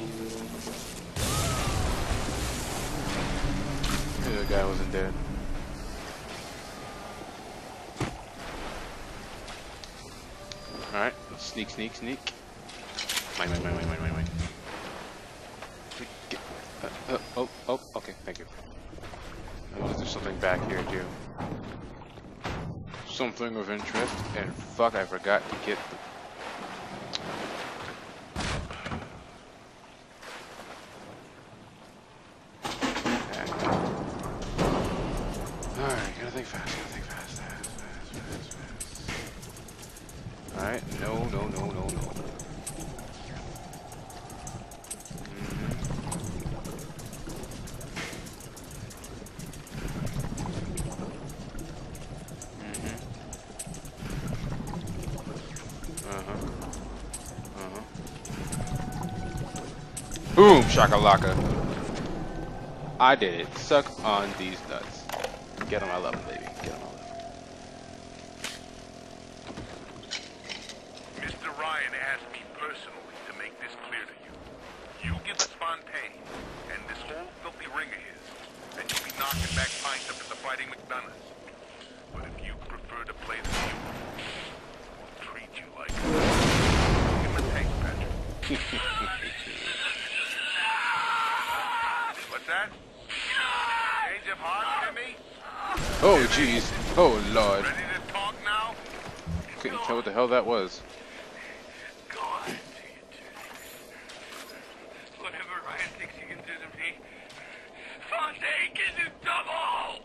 The guy wasn't dead. Alright, sneak, sneak, sneak. Mine, mine, mine, mine, mine, mine, mine. Uh, uh, oh, oh, okay, thank you. There's something back here too. Something of interest, and fuck, I forgot to get the shakalaka. I did it. Suck on these nuts. Get on my level, baby. Get on my level. Mr. Ryan asked me personally to make this clear to you. You give us Fontaine and this whole filthy ring of his, and you'll be knocking back pints up at the Fighting McDonagh's. But if you prefer to play the game, we'll treat you like... Give him a taste, Patrick. that? Change of heart, Timmy? Oh, jeez. Oh, lord. Ready to talk now? Couldn't tell what the hell that was. Go on, do you do Whatever Ryan thinks he can do to me, Fontaine can do double!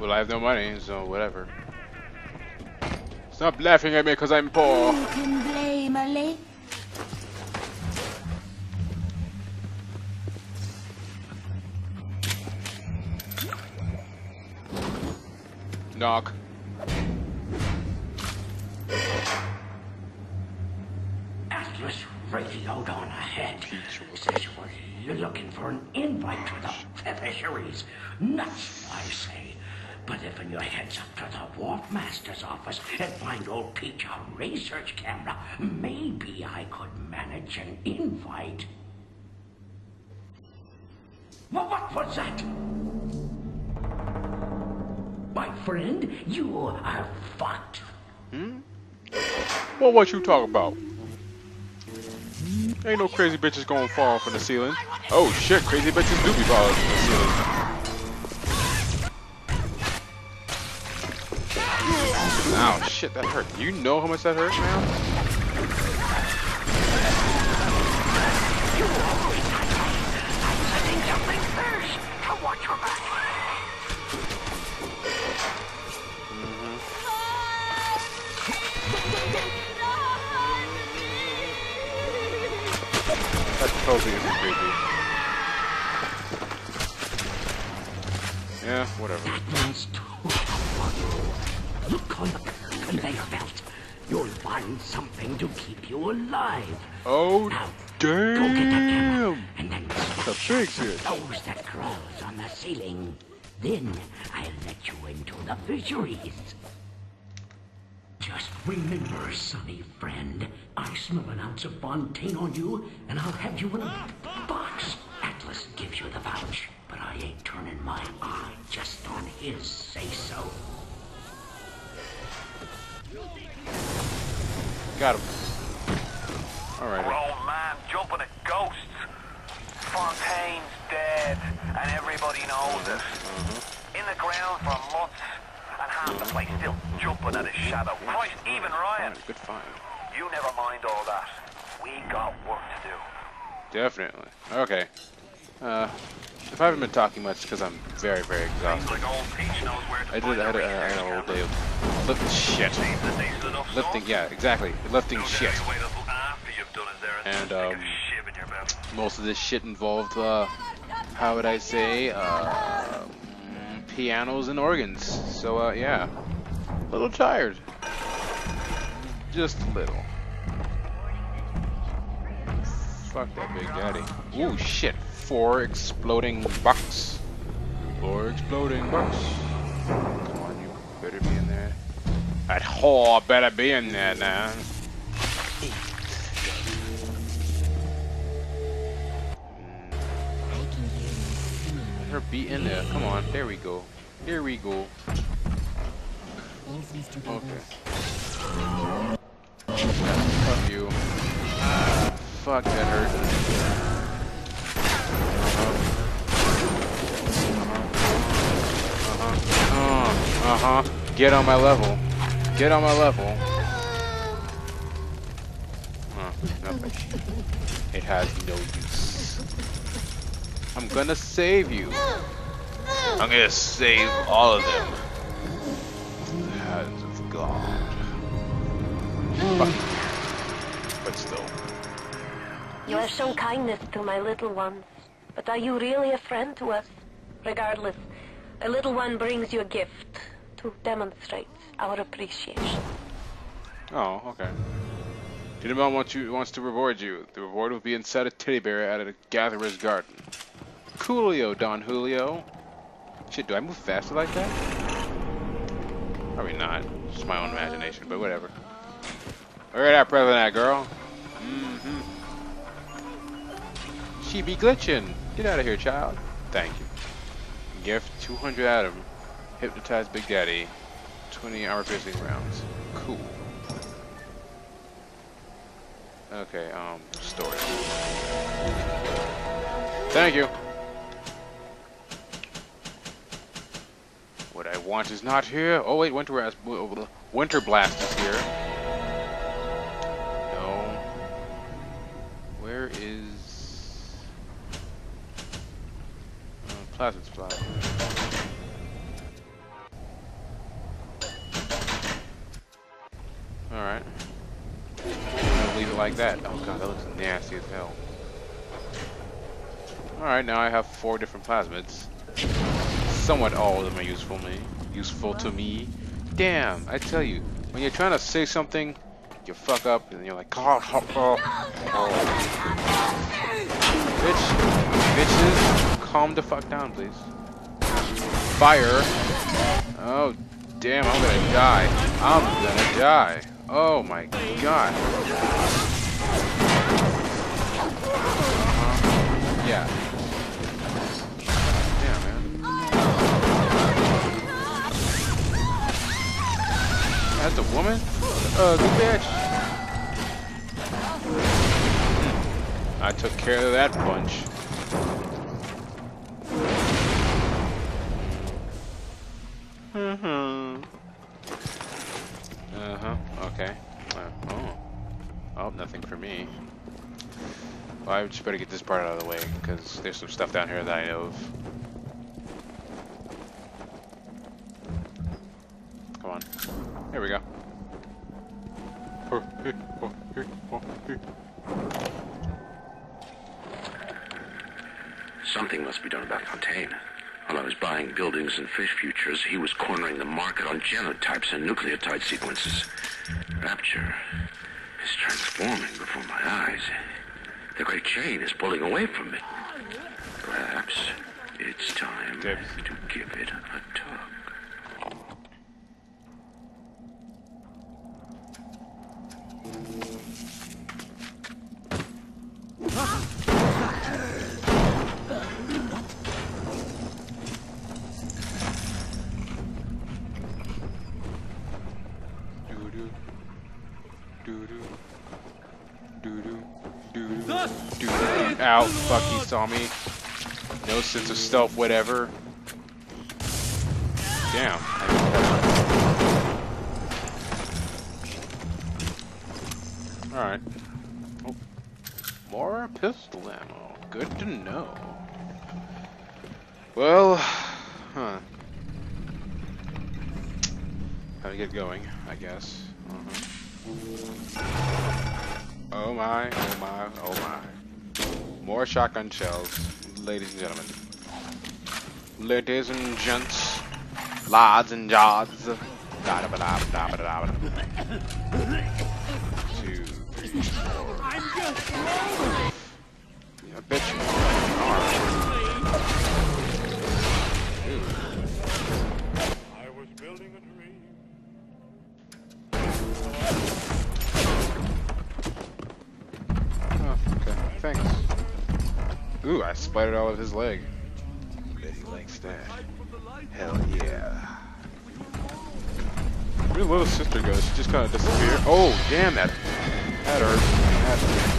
Well, I have no money, so whatever. Stop laughing at me because I'm poor. Knock. Atlas radioed on ahead. Says you're looking for an invite to the fisheries. Nuts, I say. But if in your heads up to the Wharf Master's office and find old Peach a research camera, maybe I could manage an invite. Well, what was that? My friend, you are fucked. Hmm? Well, what you talk about? Ain't no crazy bitches gonna fall from the ceiling. Oh shit, crazy bitches do be falling from the ceiling. Ow, shit, that hurt. You know how much that hurt, man? Totally isn't creepy. Yeah, whatever. Too. Look on the conveyor belt. You'll find something to keep you alive. Oh, Now, go get that camera, damn! and then a switch big off the fish. hose that crawls on the ceiling. Then I'll let you into the fisheries. Just remember, sonny friend, I smell an ounce of Fontaine on you, and I'll have you in a box. Atlas gives you the vouch, but I ain't turning my eye just on his say-so. Got him. Alright. Grown man jumping at ghosts. Fontaine's dead, and everybody knows it. Mm-hmm. In the ground for months, the place still jumping at his shadow. Christ, even Ryan. Good find. You never mind all that. We got work to do. Definitely. Okay. Uh, if I haven't been talking much, because I'm very, very exhausted. Like old Peach knows where to I did. I had, the a, I a research whole day of lifting shit. camera. Seems a Lifting, yeah, exactly. Lifting shit. any way to look after you've done it there and, um, shiv in your mouth. Most of this shit involved, uh, how would I say, uh, pianos and organs. So, uh, yeah. A little tired. Just a little. Fuck that big daddy. Ooh, shit. Four exploding bucks. Four exploding bucks. Come on, you better be in there. That whore better be in there now. Her beat in there. Come on, there we go. Here we go. Okay. Fuck you. Fuck, that hurt. Uh-huh. Uh-huh. Uh-huh. Get on my level. Get on my level. Huh, nothing. It has no use. I'm gonna save you. I'm gonna save all of them. The hands of God. Fuck. But still. You have shown kindness to my little ones, but are you really a friend to us? Regardless, a little one brings you a gift to demonstrate our appreciation. Oh, okay. Tenenbaum wants you wants to reward you. The reward will be inside a teddy bear at a gatherer's garden. Coolio, Don Julio. Shit, do I move faster like that? Probably not. Just my own imagination, but whatever. Where that present at, girl? Mm-hmm. She be glitching. Get out of here, child. Thank you. Gift 200 Adam. Hypnotize Big Daddy. 20 armor piercing rounds. Cool. Okay, um, storage. Thank you. Want is not here. Oh wait, Winter Winter Blast is here. No. Where is uh, Plasmid Supply? All right. I'm leave it like that. Oh god, that looks nasty as hell. Alright, now I have four different plasmids. Somewhat all of them are useful to me. Useful to me. Damn, I tell you, when you're trying to say something, you fuck up and you're like, oh, oh, oh, oh. Bitch, bitches, calm the fuck down, please. Fire. Oh, damn, I'm gonna die. I'm gonna die. Oh my god. Uh-huh. Yeah. That's a woman? Uh, good bitch. Hmm. I took care of that bunch. Mm-hmm. Uh-huh, okay. Uh, oh. Oh, nothing for me. Well, I just better get this part out of the way, because there's some stuff down here that I know of. Something must be done about Fontaine. While I was buying buildings and fish futures, he was cornering the market on genotypes and nucleotide sequences. Rapture is transforming before my eyes. The great chain is pulling away from me. Perhaps it's time Dibs. to Ow, fuck, he saw me. No sense of stealth, whatever. Damn. Alright. Oh. More pistol ammo. Good to know. Well, huh. Gotta get going, I guess. Uh-huh. Oh my, oh my, oh my. More shotgun shells, ladies and gentlemen. Ladies and gents, lads and jods. Da da ba da ba da ba da ba da. Two, three, four. Yeah, bitch. Ooh, I splattered all of his leg. Very likes that. Hell yeah. Where did little sister go? She just kind of disappeared. Oh, damn that. That hurt. That hurt.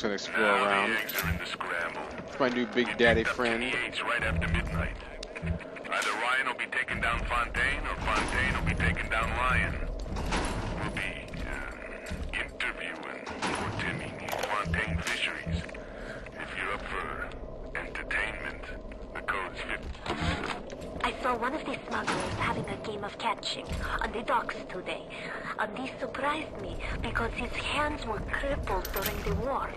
Just gonna explore around. the eggs are in the scramble. It's my new big daddy friend. Right after midnight. Either Ryan will be taking down Fontaine, or Fontaine will be taking down Ryan. We'll be uh, interviewing poor Timmy Fontaine Fisheries. If you're up for entertainment, the code's fit. I saw one of these smugglers having a game of catching on the docks today. And this surprised me because his hands were crippled during the war.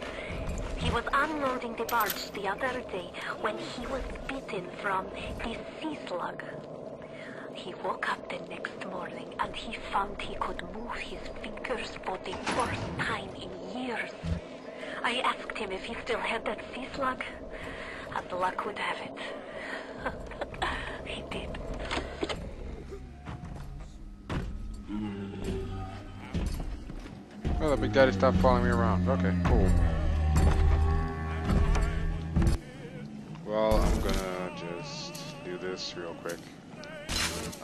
He was unloading the barge the other day when he was bitten from the sea slug. He woke up the next morning and he found he could move his fingers for the first time in years. I asked him if he still had that sea slug, and luck would have it. he did. Oh, the big daddy stopped following me around. Okay, cool. This real quick.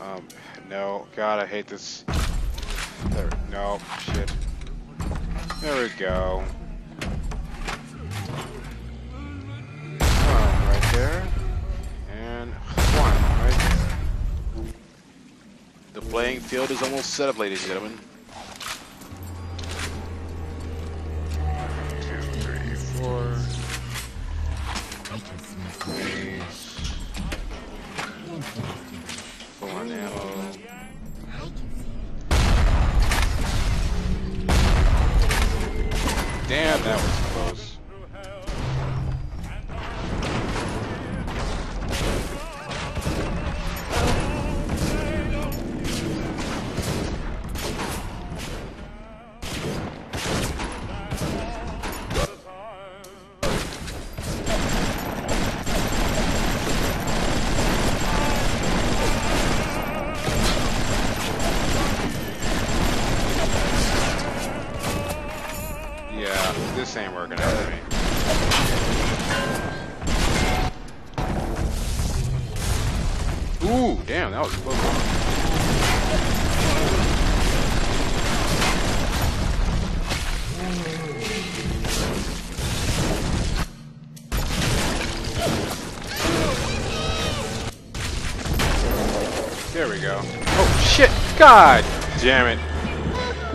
Um, no, God, I hate this. There, no, shit. There we go. Right there, and one right there. The playing field is almost set up, ladies and gentlemen. Damn, that was that was close. There we go. Oh shit! God damn it!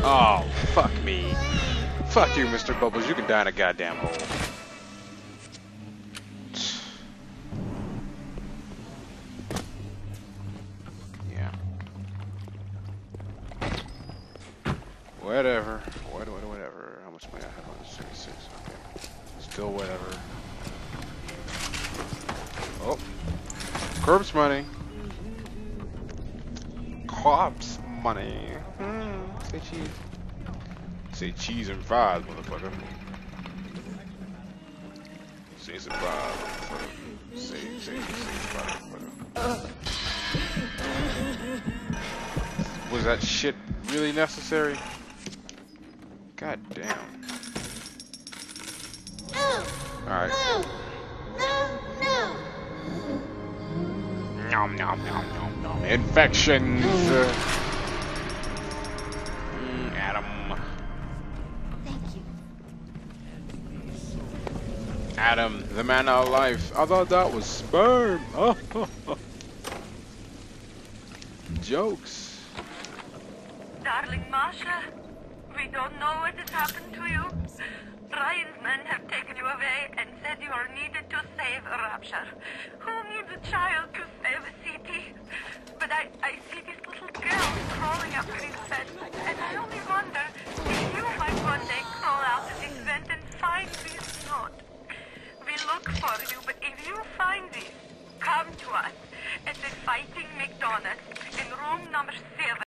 Oh, fuck me. Fuck you, Mr. Bubbles. You can die in a goddamn hole. Whatever. What, what, whatever. How much money I have on this? 66. Okay. Still whatever. Oh. Corpse money. Corpse money. Hmm. Say cheese. Say cheese and fries, motherfucker. Say some fries, motherfucker. Say, say, say fries, motherfucker. Was that shit really necessary? God damn. No, Alright. Nom nom nom nom nom. Infections! Uh, mm, Adam. Thank you. Adam, the man of life. I thought that was sperm. Oh, Jokes. Darling Masha, we don't know what has happened to you. Ryan's men have taken you away and said you are needed to save Rapture. Who needs a child to save a city? But I, I see this little girl crawling up his bed, and I only wonder if you might one day crawl out of this vent and find this note. We look for you, but if you find this, come to us at the Fighting McDonagh's in room number seven.